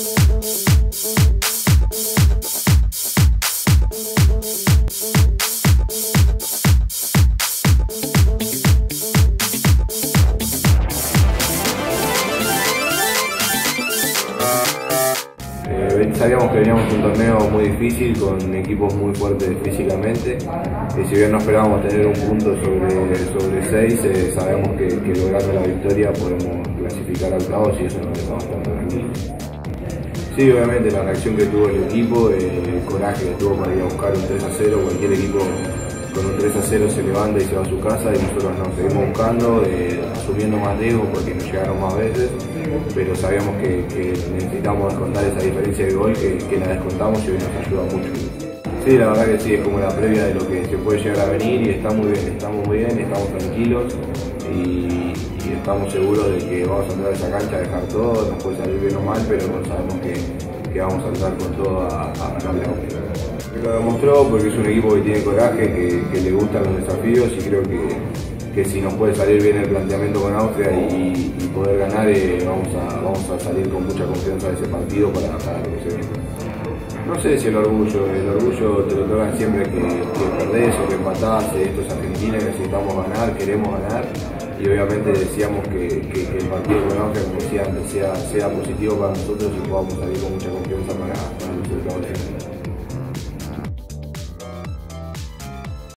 Eh, sabíamos que veníamos un torneo muy difícil con equipos muy fuertes físicamente y si bien no esperábamos tener un punto sobre, sobre seis, eh, sabemos que, que, logrando la victoria podemos clasificar al octavos y eso nos deja bastante tranquilos. Sí, obviamente la reacción que tuvo el equipo, eh, el coraje que tuvo para ir a buscar un 3 a 0, cualquier equipo con un 3 a 0 se levanta y se va a su casa y nosotros nos seguimos buscando, eh, asumiendo más riesgos porque nos llegaron más veces, pero sabíamos que, que necesitamos descontar esa diferencia de gol que, que, la descontamos y hoy nos ayuda mucho. Sí, la verdad que sí, es como la previa de lo que se puede llegar a venir y está muy bien, estamos muy bien, estamos tranquilos y, estamos seguros de que vamos a entrar a esa cancha a dejar todo, nos puede salir bien o mal, pero sabemos que, que vamos a entrar con todo a, a ganarle a lo demostró porque es un equipo que tiene coraje, que, le gustan los desafíos y creo que, que, si nos puede salir bien el planteamiento con Austria y, y poder ganar, eh, vamos, a, vamos a salir con mucha confianza de ese partido para, para lo que se viene. No sé si el orgullo, el orgullo te lo tocan siempre que, que perdés o que empatás, esto es Argentina, necesitamos ganar, queremos ganar y obviamente deseamos que, el partido con Austria, como sea, sea positivo para nosotros y podamos salir con mucha confianza para, para los resultados.